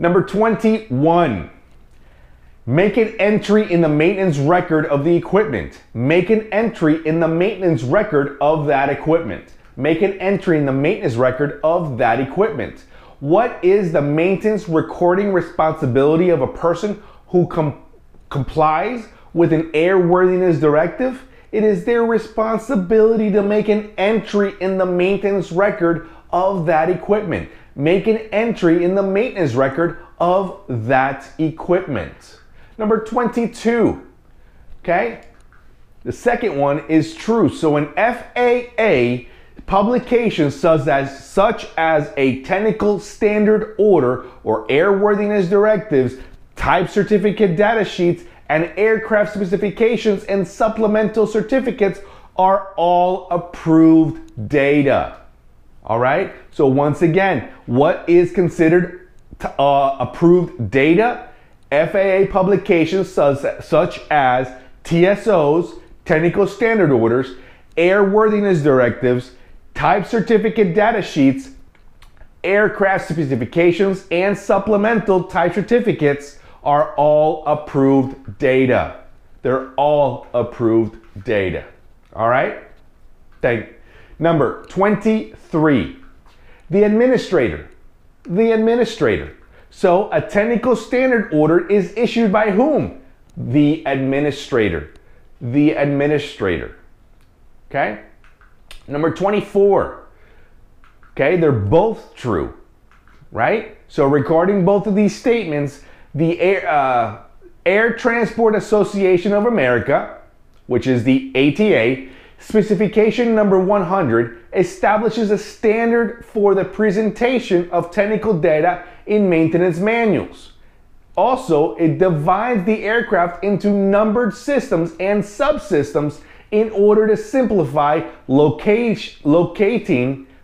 Number 21. Make an entry in the maintenance record of the equipment. Make an entry in the maintenance record of that equipment. Make an entry in the maintenance record of that equipment. What is the maintenance recording responsibility of a person who com- complies with an airworthiness directive? It is their responsibility to make an entry in the maintenance record of that equipment. Make an entry in the maintenance record of that equipment. Number 22. Okay? The second one is true. So an FAA publication such as, such as a technical standard order or airworthiness directives, type certificate data sheets, and aircraft specifications and supplemental certificates are all approved data. All right? So, once again, what is considered uh, approved data? FAA publications such, as TSOs, technical standard orders, airworthiness directives, type certificate data sheets, aircraft specifications, and supplemental type certificates are all approved data. They're all approved data. All right? Thank Number 23. The administrator. The administrator. So a technical standard order is issued by whom? The administrator. The administrator. Okay? Number 24. Okay, they're both true, right? So, regarding both of these statements, the Air, uh, Air Transport Association of America, which is the ATA, specification number 100 establishes a standard for the presentation of technical data in maintenance manuals. Also, it divides the aircraft into numbered systems and subsystems in order to simplify locating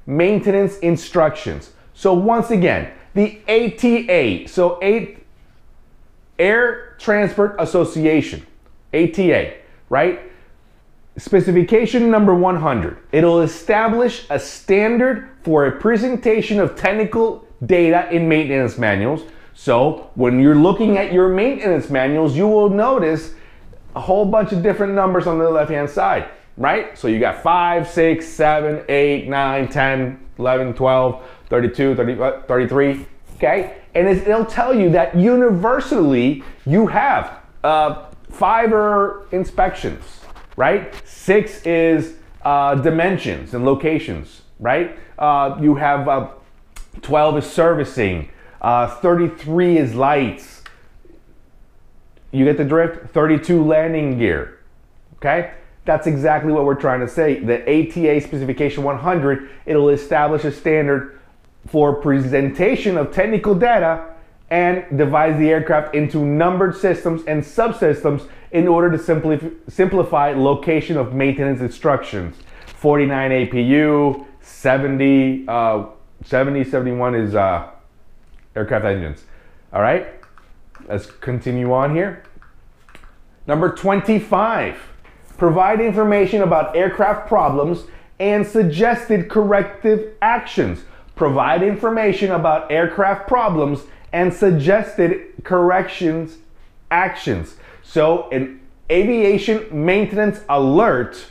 maintenance instructions. So once again, the ATA, so Air Transport Association, ATA, right? Specification number 100. It'll establish a standard for a presentation of technical data in maintenance manuals. So when you're looking at your maintenance manuals, you will notice a whole bunch of different numbers on the left hand side, right? So you got 5, 6, 7, 8, 9, 10, 11, 12, 32, 30, uh, 33, okay? And it'll tell you that universally you have uh, fiber inspections, right? Six is uh, dimensions and locations, right? Uh, you have uh, 12 is servicing, uh, 33 is lights, you get the drift? 32 landing gear. Okay? That's exactly what we're trying to say. The ATA specification 100, it'll establish a standard for presentation of technical data and divide the aircraft into numbered systems and subsystems in order to simplify, simplify location of maintenance instructions. 49 APU, 70, uh, 70, 71 is uh, aircraft engines. All right? Let's continue on here. Number 25, provide information about aircraft problems and suggested corrective actions. Provide information about aircraft problems and suggested corrections actions. So, an aviation maintenance alert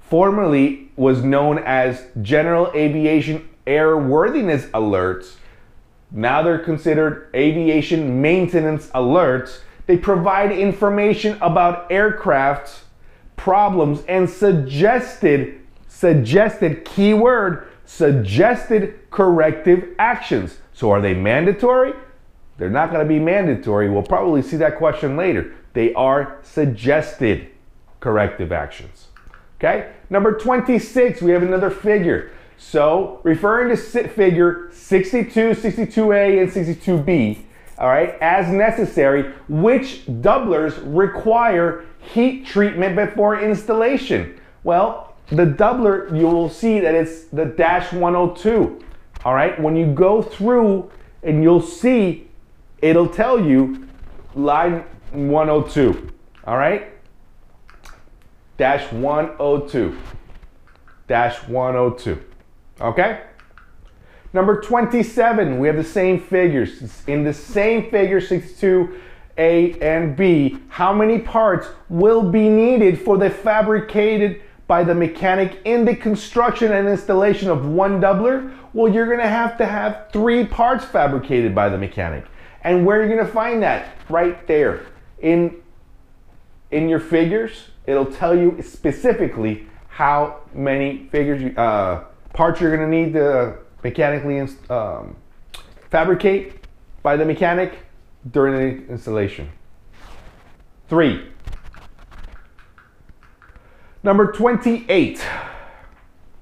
formerly was known as general aviation airworthiness alerts now they're considered aviation maintenance alerts. They provide information about aircraft problems and suggested suggested keyword suggested corrective actions. So are they mandatory? They're not going to be mandatory. We'll probably see that question later. They are suggested corrective actions. Okay? Number 26, we have another figure. So, referring to sit figure 62, 62A, and 62B, all right, as necessary, which doublers require heat treatment before installation? Well, the doubler, you will see that it's the dash 102. All right, when you go through and you'll see, it'll tell you line 102. All right, dash 102. Dash 102. Okay? Number 27, we have the same figures. In the same figure, 62, A and B, how many parts will be needed for the fabricated by the mechanic in the construction and installation of one doubler? Well, you're gonna have to have three parts fabricated by the mechanic. And where are you gonna find that? Right there. In, in your figures, it'll tell you specifically how many figures, uh, parts you're gonna need to mechanically um, fabricate by the mechanic during the installation. Three. Number 28.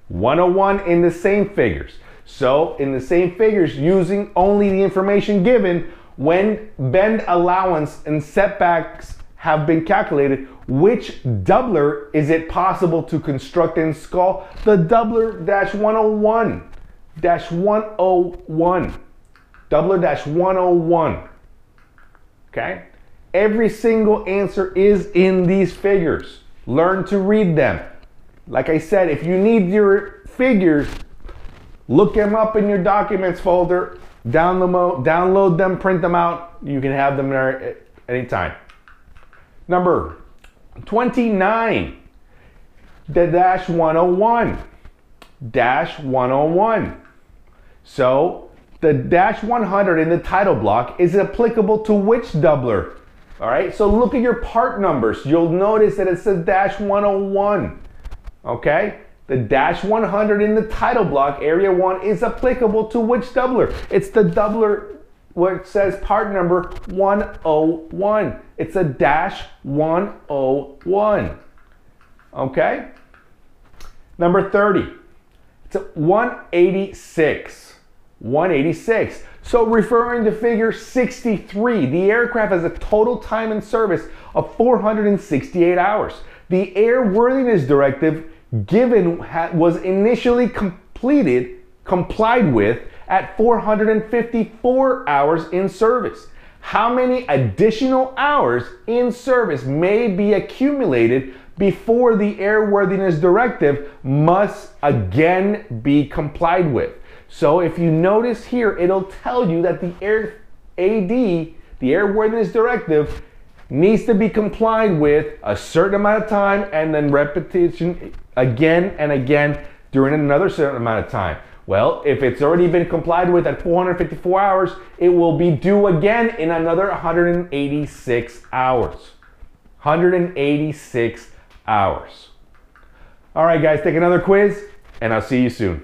101 in the same figures. So in the same figures, using only the information given, when bend allowance and setbacks have been calculated, which doubler is it possible to construct and install? The doubler dash 101 dash 101. Doubler dash 101. Okay? Every single answer is in these figures. Learn to read them. Like I said, if you need your figures, look them up in your documents folder, download, download them, print them out. You can have them there anytime. Number 29, the dash 101. Dash 101. So the dash 100 in the title block is applicable to which doubler? All right, so look at your part numbers. You'll notice that it says dash 101. Okay, the dash 100 in the title block, area one, is applicable to which doubler? It's the doubler where it says part number 101. It's a dash 101. Okay? Number 30. It's a 186. 186. So referring to figure 63, the aircraft has a total time in service of 468 hours. The airworthiness directive given was initially completed, complied with at 454 hours in service. How many additional hours in service may be accumulated before the airworthiness directive must again be complied with? So if you notice here, it'll tell you that the air AD, the airworthiness directive, needs to be complied with a certain amount of time and then repetition again and again during another certain amount of time. Well, if it's already been complied with at 454 hours, it will be due again in another 186 hours. 186 hours. All right, guys, take another quiz, and I'll see you soon.